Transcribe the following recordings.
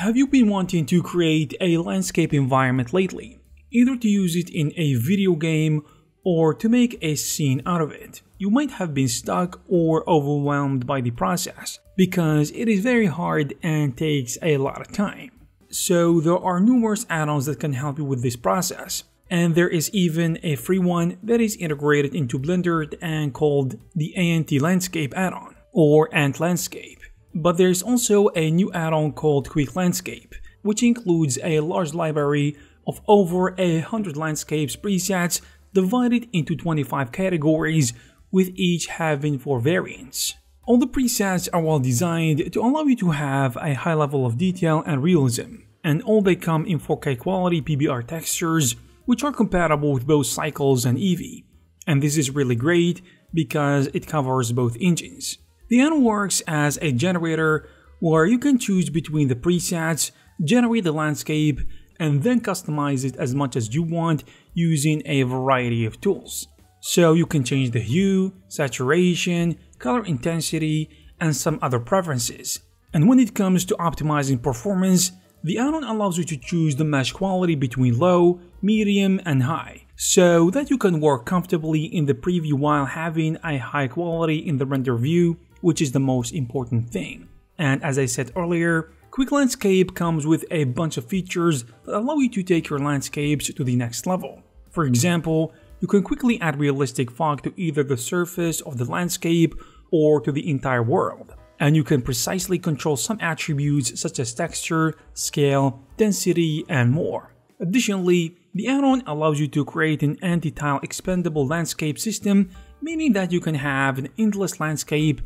Have you been wanting to create a landscape environment lately? Either to use it in a video game or to make a scene out of it. You might have been stuck or overwhelmed by the process because it is very hard and takes a lot of time. So there are numerous add-ons that can help you with this process. And there is even a free one that is integrated into Blender and called the Ant Landscape add-on or Ant Landscape. But there's also a new add-on called Quick Landscape, which includes a large library of over a hundred landscapes presets divided into 25 categories with each having 4 variants. All the presets are well designed to allow you to have a high level of detail and realism, and all they come in 4K quality PBR textures which are compatible with both Cycles and Eevee. And this is really great because it covers both engines. The add works as a generator where you can choose between the presets, generate the landscape, and then customize it as much as you want using a variety of tools. So you can change the hue, saturation, color intensity, and some other preferences. And when it comes to optimizing performance, the add-on allows you to choose the mesh quality between low, medium, and high, so that you can work comfortably in the preview while having a high quality in the render view, which is the most important thing. And as I said earlier, Quick Landscape comes with a bunch of features that allow you to take your landscapes to the next level. For example, you can quickly add realistic fog to either the surface of the landscape or to the entire world. And you can precisely control some attributes such as texture, scale, density, and more. Additionally, the add-on allows you to create an anti-tile expandable landscape system, meaning that you can have an endless landscape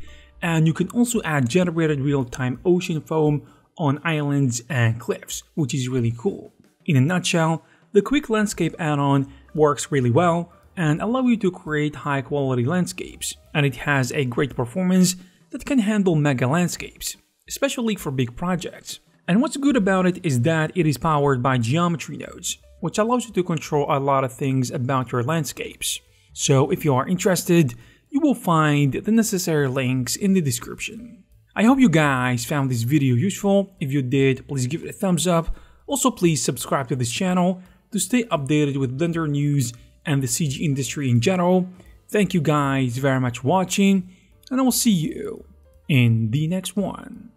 and you can also add generated real-time ocean foam on islands and cliffs, which is really cool. In a nutshell, the Quick Landscape add-on works really well and allow you to create high quality landscapes, and it has a great performance that can handle mega landscapes, especially for big projects. And what's good about it is that it is powered by geometry nodes, which allows you to control a lot of things about your landscapes. So if you are interested, you will find the necessary links in the description. I hope you guys found this video useful. If you did, please give it a thumbs up. Also, please subscribe to this channel to stay updated with Blender news and the CG industry in general. Thank you guys very much for watching, and I will see you in the next one.